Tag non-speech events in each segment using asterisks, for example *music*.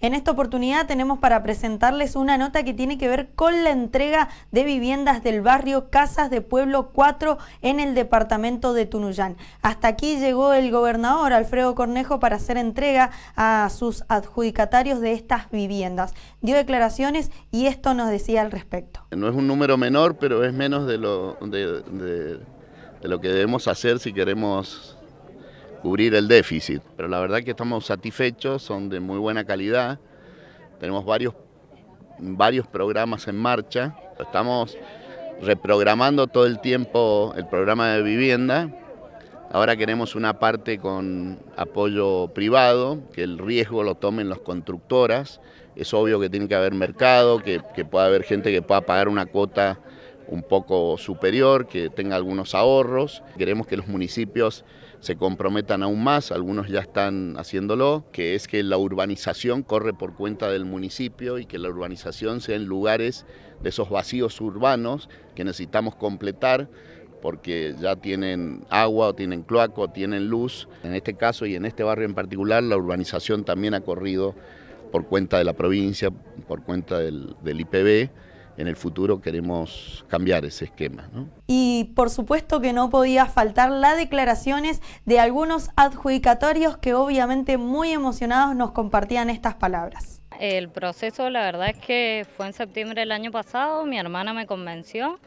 En esta oportunidad tenemos para presentarles una nota que tiene que ver con la entrega de viviendas del barrio Casas de Pueblo 4 en el departamento de Tunuyán. Hasta aquí llegó el gobernador Alfredo Cornejo para hacer entrega a sus adjudicatarios de estas viviendas. Dio declaraciones y esto nos decía al respecto. No es un número menor, pero es menos de lo, de, lo que debemos hacer si queremos cubrir el déficit. Pero la verdad que estamos satisfechos, son de muy buena calidad. Tenemos varios, varios programas en marcha. Estamos reprogramando todo el tiempo el programa de vivienda. Ahora queremos una parte con apoyo privado, que el riesgo lo tomen las constructoras. Es obvio que tiene que haber mercado, que, que pueda haber gente que pueda pagar una cuota un poco superior, que tenga algunos ahorros. Queremos que los municipios se comprometan aún más, algunos ya están haciéndolo, que es que la urbanización corre por cuenta del municipio y que la urbanización sea en lugares de esos vacíos urbanos que necesitamos completar porque ya tienen agua o tienen cloaco o tienen luz. En este caso y en este barrio en particular, la urbanización también ha corrido por cuenta de la provincia, por cuenta del, del IPB en el futuro queremos cambiar ese esquema. Y por supuesto que no podía faltar las declaraciones de algunos adjudicatorios que obviamente muy emocionados nos compartían estas palabras. El proceso la verdad es que fue en septiembre del año pasado, mi hermana me convenció,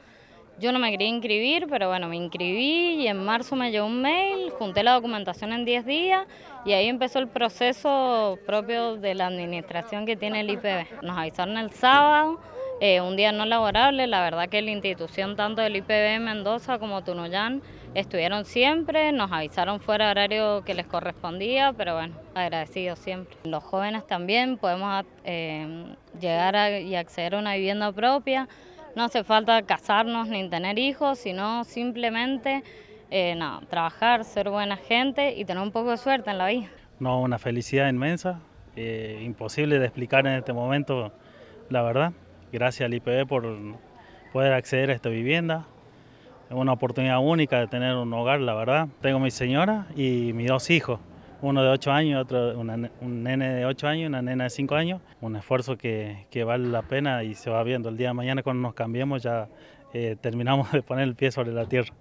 yo no me quería inscribir, pero bueno, me inscribí y en marzo me llegó un mail, junté la documentación en 10 días y ahí empezó el proceso propio de la administración que tiene el IPB. Nos avisaron el sábado, eh, un día no laborable. La verdad que la institución tanto del IPB Mendoza como Tunuyán estuvieron siempre, nos avisaron fuera de horario que les correspondía, pero bueno, agradecidos siempre. Los jóvenes también podemos eh, llegar y acceder a una vivienda propia. No hace falta casarnos ni tener hijos, sino simplemente eh, trabajar, ser buena gente y tener un poco de suerte en la vida. No, una felicidad inmensa, imposible de explicar en este momento, la verdad gracias al IPB por poder acceder a esta vivienda. Es una oportunidad única de tener un hogar, la verdad. Tengo mi señora y mis dos hijos, uno de 8 años otro, un nene de 8 años una nena de 5 años. Un esfuerzo que, que, vale la pena y se va viendo. El día de mañana cuando nos cambiemos ya eh, terminamos *laughs* de poner el pie sobre la tierra.